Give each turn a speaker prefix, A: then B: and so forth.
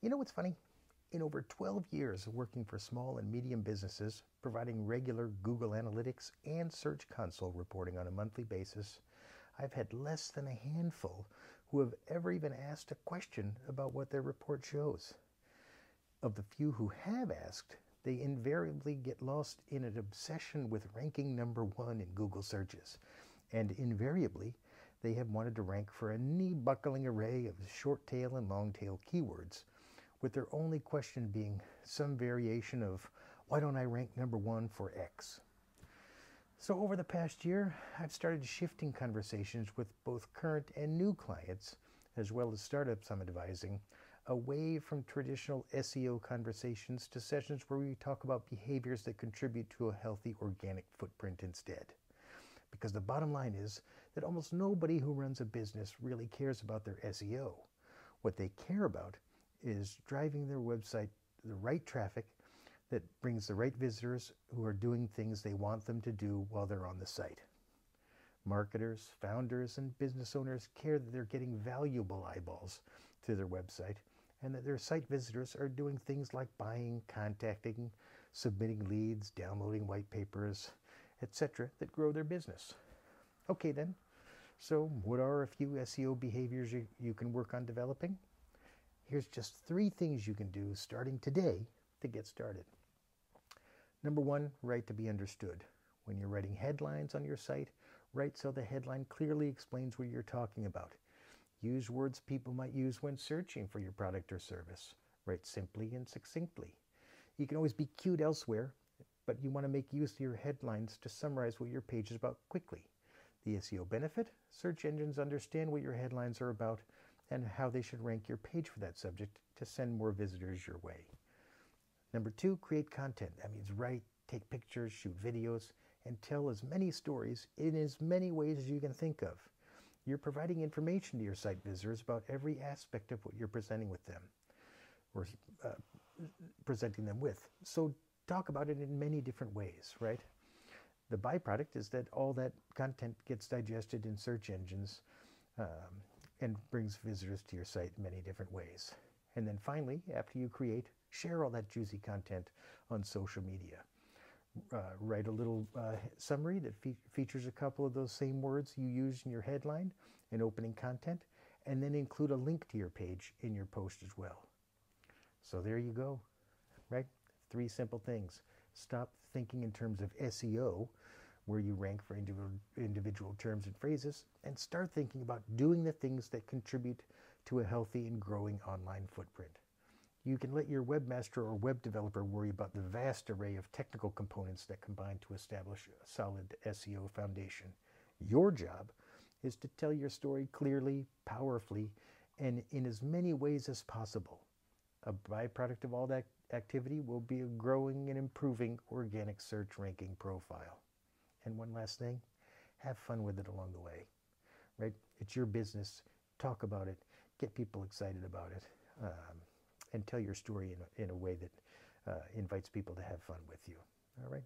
A: You know what's funny? In over 12 years of working for small and medium businesses, providing regular Google Analytics and Search Console reporting on a monthly basis, I've had less than a handful who have ever even asked a question about what their report shows. Of the few who have asked, they invariably get lost in an obsession with ranking number one in Google searches. And invariably, they have wanted to rank for a knee buckling array of short tail and long tail keywords, with their only question being some variation of, why don't I rank number one for X? So, over the past year, I've started shifting conversations with both current and new clients, as well as startups I'm advising, away from traditional SEO conversations to sessions where we talk about behaviors that contribute to a healthy organic footprint instead. Because the bottom line is that almost nobody who runs a business really cares about their SEO. What they care about is driving their website the right traffic that brings the right visitors who are doing things they want them to do while they're on the site. Marketers, founders, and business owners care that they're getting valuable eyeballs to their website and that their site visitors are doing things like buying, contacting, submitting leads, downloading white papers, etc., that grow their business. Okay, then. So, what are a few SEO behaviors you, you can work on developing? Here's just three things you can do starting today to get started. Number one, write to be understood. When you're writing headlines on your site, write so the headline clearly explains what you're talking about. Use words people might use when searching for your product or service. Write simply and succinctly. You can always be cute elsewhere, but you want to make use of your headlines to summarize what your page is about quickly. The SEO benefit search engines understand what your headlines are about and how they should rank your page for that subject to send more visitors your way. Number two, create content. That means write, take pictures, shoot videos, and tell as many stories in as many ways as you can think of. You're providing information to your site visitors about every aspect of what you're presenting with them or uh, presenting them with. So talk about it in many different ways, right? The byproduct is that all that content gets digested in search engines um, and brings visitors to your site in many different ways. And then finally, after you create, share all that juicy content on social media. Uh, write a little uh, summary that fe- features a couple of those same words you used in your headline and opening content, and then include a link to your page in your post as well. So there you go, right? Three simple things. Stop thinking in terms of SEO, where you rank for individual terms and phrases, and start thinking about doing the things that contribute to a healthy and growing online footprint. You can let your webmaster or web developer worry about the vast array of technical components that combine to establish a solid SEO foundation. Your job is to tell your story clearly, powerfully, and in as many ways as possible. A byproduct of all that activity will be a growing and improving organic search ranking profile. And one last thing, have fun with it along the way. Right? It's your business. Talk about it. Get people excited about it. Um, and tell your story in a, in a way that uh, invites people to have fun with you. All right?